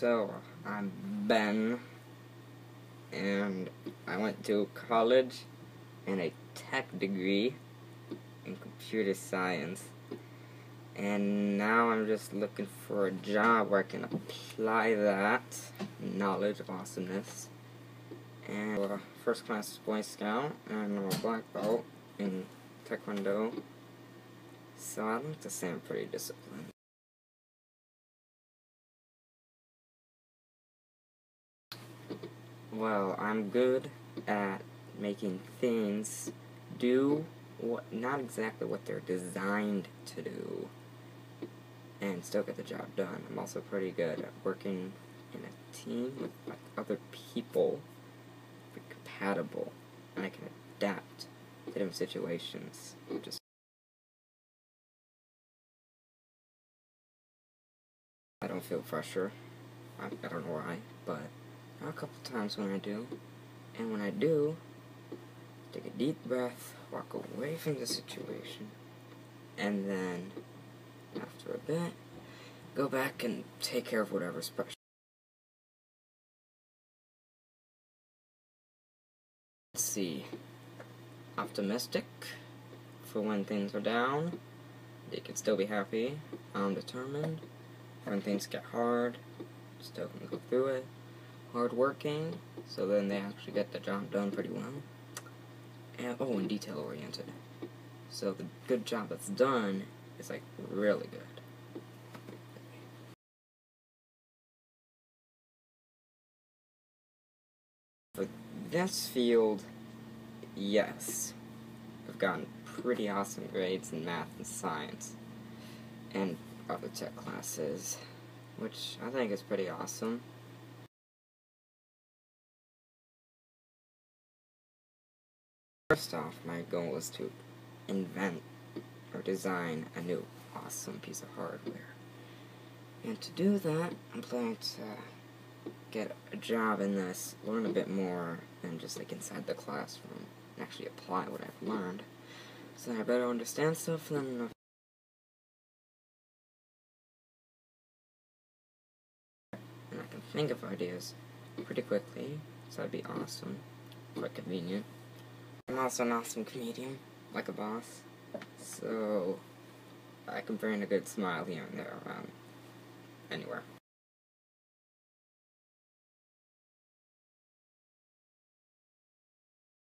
So, I'm Ben, and I went to college in a tech degree in computer science. And now I'm just looking for a job where I can apply that knowledge of awesomeness. And I'm a first class Boy Scout, and I'm a black belt in Taekwondo. So I'd like to say I'm pretty disciplined. Well, I'm good at making things do what not exactly what they're designed to do and still get the job done. I'm also pretty good at working in a team with other people compatible and I can adapt to different situations. Just I don't feel pressure. I, I don't know why, but a couple times when I do. And when I do, take a deep breath, walk away from the situation, and then after a bit, go back and take care of whatever's pressure. Let's see. Optimistic for when things are down. They can still be happy. I'm determined. When things get hard, still can go through it hardworking, so then they actually get the job done pretty well. And oh, and detail oriented. So the good job that's done is like really good. For this field, yes, I've gotten pretty awesome grades in math and science, and other tech classes, which I think is pretty awesome. First off, my goal is to invent or design a new awesome piece of hardware. And to do that, I'm planning to get a job in this, learn a bit more than just like inside the classroom, and actually apply what I've learned. So I better understand stuff than and I can think of ideas pretty quickly, so that'd be awesome, quite convenient. I'm also an awesome comedian, like a boss. So, I can bring a good smile here and there around anywhere.